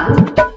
hẳn